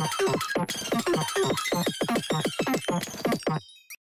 あっ。